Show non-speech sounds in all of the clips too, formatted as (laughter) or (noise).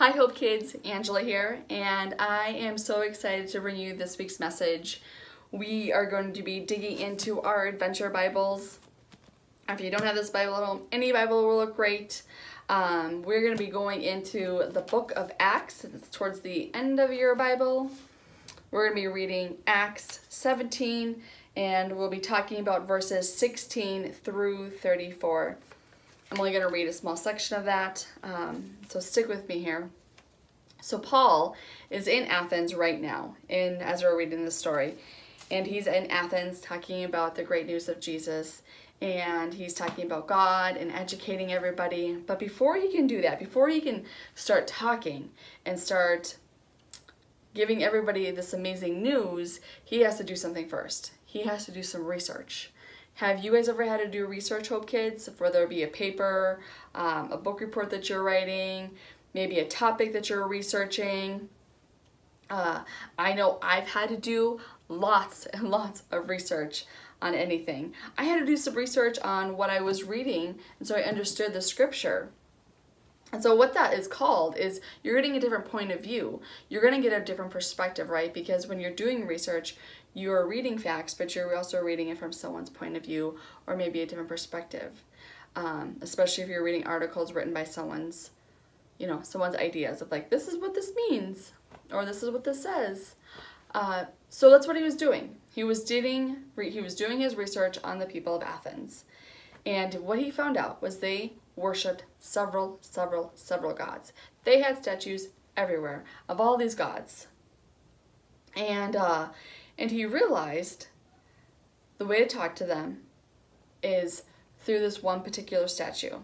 Hi Hope Kids, Angela here, and I am so excited to bring you this week's message. We are going to be digging into our adventure Bibles. If you don't have this Bible at home, any Bible will look great. Um, we're going to be going into the book of Acts. It's towards the end of your Bible. We're going to be reading Acts 17, and we'll be talking about verses 16 through 34. I'm only going to read a small section of that, um, so stick with me here. So Paul is in Athens right now, in as we're reading the story, and he's in Athens talking about the great news of Jesus, and he's talking about God and educating everybody. But before he can do that, before he can start talking and start giving everybody this amazing news, he has to do something first. He has to do some research. Have you guys ever had to do research, Hope Kids? Whether it be a paper, um, a book report that you're writing, maybe a topic that you're researching. Uh, I know I've had to do lots and (laughs) lots of research on anything. I had to do some research on what I was reading, and so I understood the scripture. And so what that is called is you're getting a different point of view. You're going to get a different perspective, right? Because when you're doing research, you're reading facts, but you're also reading it from someone's point of view or maybe a different perspective. Um, especially if you're reading articles written by someone's, you know, someone's ideas of like, this is what this means, or this is what this says. Uh, so that's what he was doing. He was doing, he was doing his research on the people of Athens. And what he found out was they worshipped several, several, several gods. They had statues everywhere of all these gods. And uh, and he realized the way to talk to them is through this one particular statue.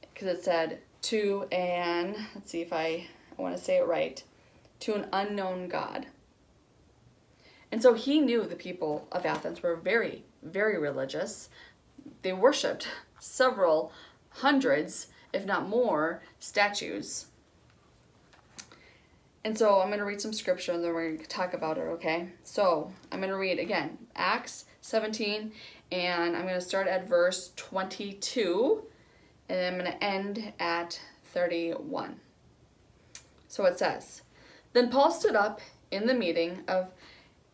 Because it said, to an, let's see if I, I want to say it right, to an unknown God. And so he knew the people of Athens were very, very religious. They worshipped several hundreds, if not more, statues. And so I'm going to read some scripture and then we're going to talk about it, okay? So I'm going to read again Acts 17 and I'm going to start at verse 22 and I'm going to end at 31. So it says, Then Paul stood up in the meeting of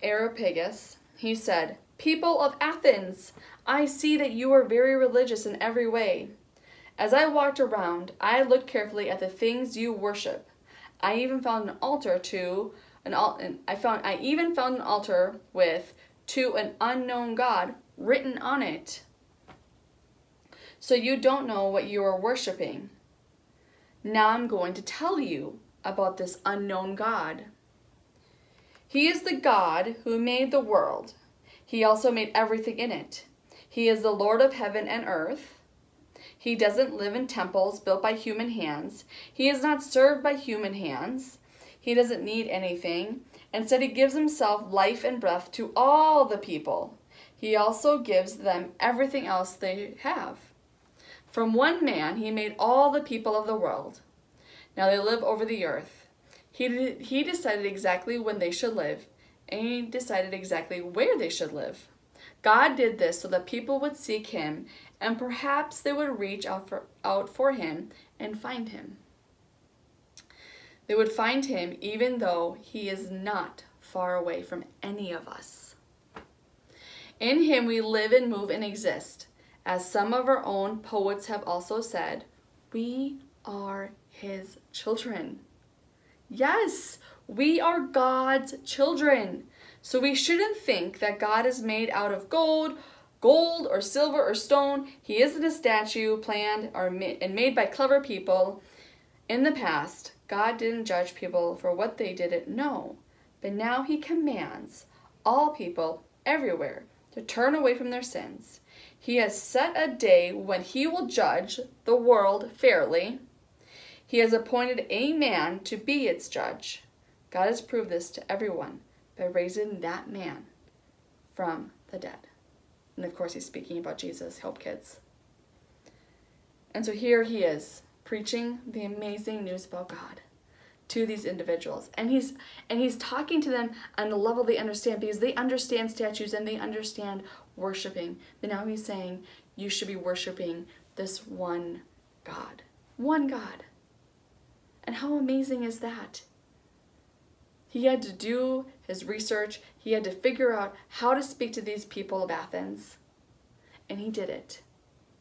Areopagus. He said, People of Athens, I see that you are very religious in every way. As I walked around, I looked carefully at the things you worship I even found an altar to an alt. I found I even found an altar with to an unknown God written on it. So you don't know what you are worshiping. Now I'm going to tell you about this unknown God. He is the God who made the world. He also made everything in it. He is the Lord of heaven and earth. He doesn't live in temples built by human hands. He is not served by human hands. He doesn't need anything. Instead, he gives himself life and breath to all the people. He also gives them everything else they have. From one man, he made all the people of the world. Now they live over the earth. He, he decided exactly when they should live, and he decided exactly where they should live. God did this so that people would seek him and perhaps they would reach out for, out for him and find him. They would find him even though he is not far away from any of us. In him we live and move and exist. As some of our own poets have also said, we are his children. Yes, we are God's children. So we shouldn't think that God is made out of gold gold or silver or stone. He isn't a statue planned or ma and made by clever people. In the past, God didn't judge people for what they didn't know, but now he commands all people everywhere to turn away from their sins. He has set a day when he will judge the world fairly. He has appointed a man to be its judge. God has proved this to everyone by raising that man from the dead. And of course, he's speaking about Jesus, Hope Kids. And so here he is preaching the amazing news about God to these individuals and he's and he's talking to them on the level they understand because they understand statues and they understand worshiping but now he's saying you should be worshiping this one god one god And how amazing is that? He had to do his research, he had to figure out how to speak to these people of Athens. And he did it,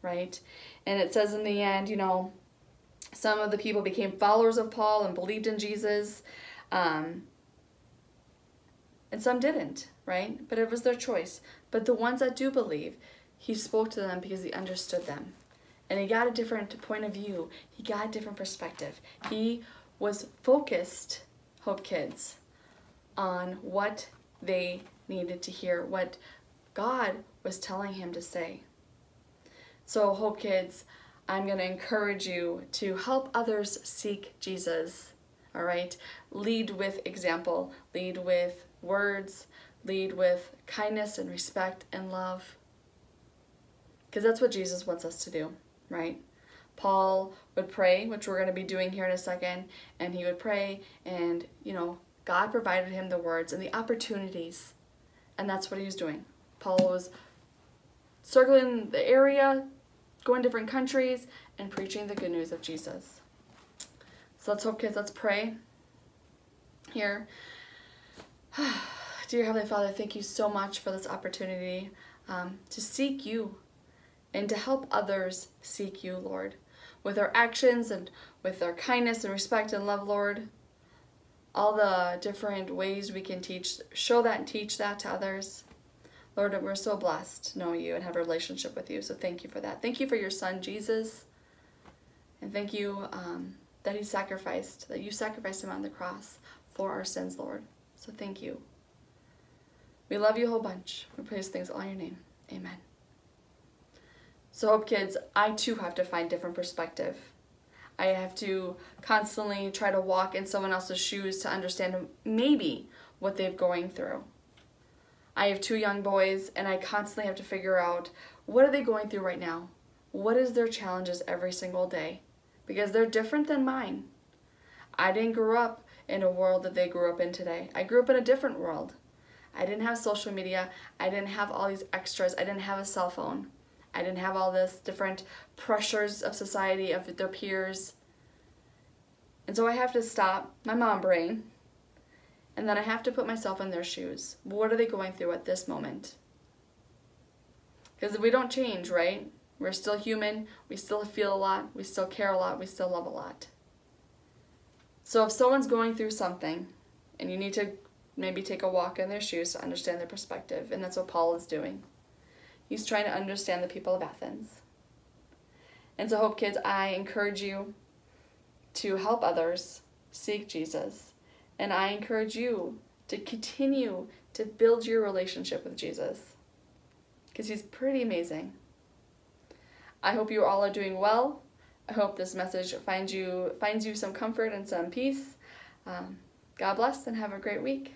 right? And it says in the end, you know, some of the people became followers of Paul and believed in Jesus. Um, and some didn't, right? But it was their choice. But the ones that do believe, he spoke to them because he understood them. And he got a different point of view. He got a different perspective. He was focused, Hope Kids, on what they needed to hear, what God was telling him to say. So, Hope Kids, I'm going to encourage you to help others seek Jesus. All right? Lead with example, lead with words, lead with kindness and respect and love. Because that's what Jesus wants us to do, right? Paul would pray, which we're going to be doing here in a second, and he would pray, and, you know, God provided him the words and the opportunities, and that's what he was doing. Paul was circling the area, going different countries, and preaching the good news of Jesus. So let's hope, kids, let's pray here. (sighs) Dear Heavenly Father, thank you so much for this opportunity um, to seek you and to help others seek you, Lord, with our actions and with our kindness and respect and love, Lord. All the different ways we can teach, show that and teach that to others. Lord, we're so blessed to know you and have a relationship with you, so thank you for that. Thank you for your son, Jesus, and thank you um, that he sacrificed, that you sacrificed him on the cross for our sins, Lord. So thank you. We love you a whole bunch. We praise things all in your name. Amen. So Hope Kids, I too have to find different perspective. I have to constantly try to walk in someone else's shoes to understand maybe what they're going through. I have two young boys and I constantly have to figure out what are they going through right now? What is their challenges every single day? Because they're different than mine. I didn't grow up in a world that they grew up in today. I grew up in a different world. I didn't have social media. I didn't have all these extras. I didn't have a cell phone. I didn't have all this different pressures of society, of their peers. And so I have to stop my mom brain and then I have to put myself in their shoes. What are they going through at this moment? Because we don't change, right? We're still human. We still feel a lot. We still care a lot. We still love a lot. So if someone's going through something and you need to maybe take a walk in their shoes to understand their perspective, and that's what Paul is doing. He's trying to understand the people of Athens. And so, Hope Kids, I encourage you to help others seek Jesus. And I encourage you to continue to build your relationship with Jesus because he's pretty amazing. I hope you all are doing well. I hope this message finds you finds you some comfort and some peace. Um, God bless and have a great week.